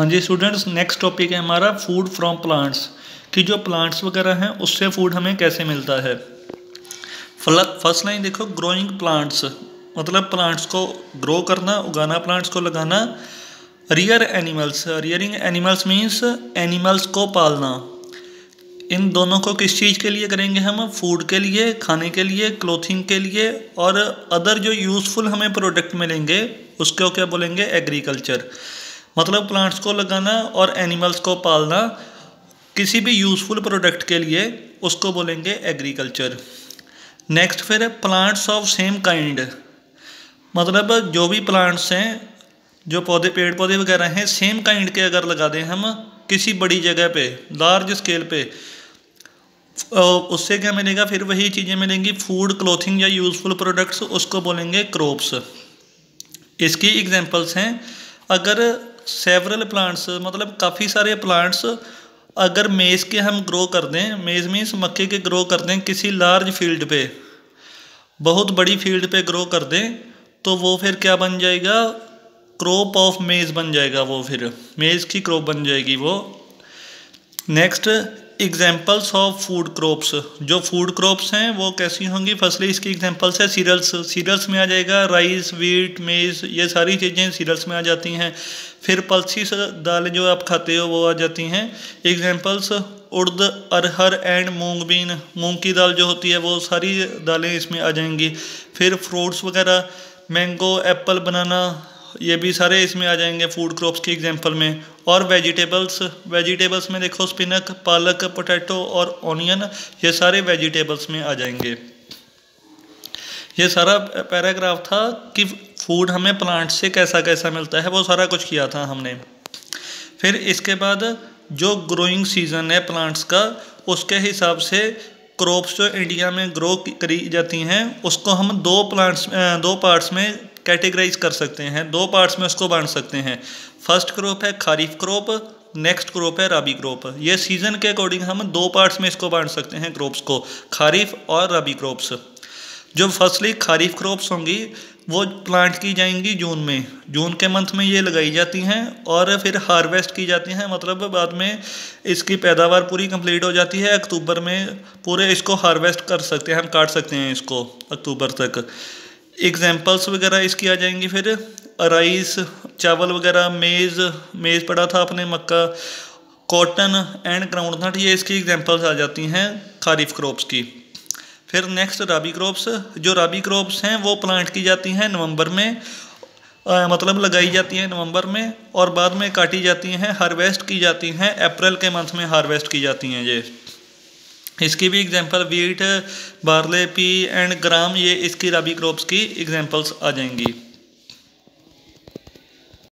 हाँ जी students next topic है हमारा फ़ूड फ्रॉम प्लांट्स कि जो प्लांट्स वगैरह हैं, उससे फ़ूड हमें कैसे मिलता है? फ़र्स्ट लाइन देखो ग्रोइंग प्लांट्स मतलब प्लांट्स को ग्रो करना, उगाना प्लांट्स को लगाना rear animals rearing animals means animals को पालना। इन दोनों को किस चीज़ के लिए करेंगे हम? फ़ूड के लिए, खाने के लिए क्लोथिंग के लिए, और अदर जो यूज़फुल हमें प्रोडक्ट मिलेंगे, उसको क्या बोलेंगे? एग्रीकल्चर मतलब प्लांट्स को लगाना और एनिमल्स को पालना किसी भी यूज़फुल प्रोडक्ट के लिए उसको बोलेंगे एग्रीकल्चर नेक्स्ट फिर है प्लांट्स ऑफ़ सेम काइंड मतलब जो भी प्लांट्स हैं, जो पौधे पेड़ पौधे वगैरह हैं सेम काइंड के अगर लगा दें हम किसी बड़ी जगह पे लार्ज स्केल पे उससे क्या मिलेगा? फिर वही चीज़ें मिलेंगी फ़ूड क्लोथिंग या यूज़फुल प्रोडक्ट्स उसको बोलेंगे क्रॉप्स इसकी एग्जांपल्स हैं, अगर सेवरल प्लांट्स मतलब काफ़ी सारे प्लांट्स अगर मेज़ के हम ग्रो कर दें मेज़ मीन्स मक्के के ग्रो कर दें किसी लार्ज फ़ील्ड पे, बहुत बड़ी फ़ील्ड पे ग्रो कर दें तो वो फिर क्या बन जाएगा? क्रॉप ऑफ़ मेज़ बन जाएगा वो फिर मेज़ की क्रॉप बन जाएगी वो। Next examples of food crops जो फ़ूड क्रॉप्स हैं, वो कैसी होंगी? फ़सलें इसकी एग्जाम्पल्स है सीरियल्स सीरियल्स में आ जाएगा राइस वीट मेज़ ये सारी चीज़ें सीरियल्स में आ जाती हैं। फिर पल्सीस दालें जो आप खाते हो, वो आ जाती हैं। एग्जाम्पल्स उर्द, अरहर एंड मूंग बीन मूंग की दाल जो होती है, वो सारी दालें इसमें आ जाएँगी। फिर फ्रूट्स वगैरह मैंगो एप्पल बनाना ये भी सारे इसमें आ जाएँगे फ़ूड क्रॉप्स की एग्जांपल में। और वेजिटेबल्स वेजिटेबल्स में देखो स्पिनक पालक पोटैटो और ऑनियन ये सारे वेजिटेबल्स में आ जाएँगे। ये सारा पैराग्राफ था कि फ़ूड हमें प्लांट से कैसा कैसा मिलता है, वो सारा कुछ किया था हमने। फिर इसके बाद जो ग्रोइंग सीज़न है प्लांट्स का, उसके हिसाब से क्रॉप्स जो इंडिया में ग्रो करी जाती हैं, उसको हम दो प्लांट्स दो पार्ट्स में कैटेगराइज कर सकते हैं, दो पार्ट्स में उसको बांट सकते हैं। फ़र्स्ट क्रॉप है खारिफ क्रॉप नेक्स्ट क्रॉप है रबी क्रॉप ये सीज़न के अकॉर्डिंग हम दो पार्ट्स में इसको बांट सकते हैं क्रॉप्स को, खारिफ और रबी क्रॉप्स जो फर्स्टली खारिफ क्रॉप्स होंगी, वो प्लांट की जाएँगी जून में। जून के मंथ में ये लगाई जाती हैं और फिर हार्वेस्ट की जाती हैं मतलब बाद में इसकी पैदावार पूरी कंप्लीट हो जाती है। अक्टूबर में पूरे इसको हार्वेस्ट कर सकते हैं, हम काट सकते हैं इसको अक्टूबर तक। एग्जाम्पल्स वगैरह इसकी आ जाएँगी फिर। राइस चावल वगैरह मेज़ मेज़ पड़ा था अपने मक्का कॉटन एंड ग्राउंड नट ये इसकी एग्जाम्पल्स आ जाती हैं खारीफ क्रॉप्स की। फिर नेक्स्ट राबी क्रॉप्स जो राबी क्रॉप्स हैं वो प्लांट की जाती हैं नवंबर में आ, मतलब लगाई जाती हैं नवंबर में और बाद में काटी जाती हैं हार्वेस्ट की जाती हैं अप्रैल के मंथ में हार्वेस्ट की जाती हैं ये। इसकी भी example wheat barley pea and gram ये इसकी रबी क्रॉप्स की एग्जांपल्स आ जाएँगी।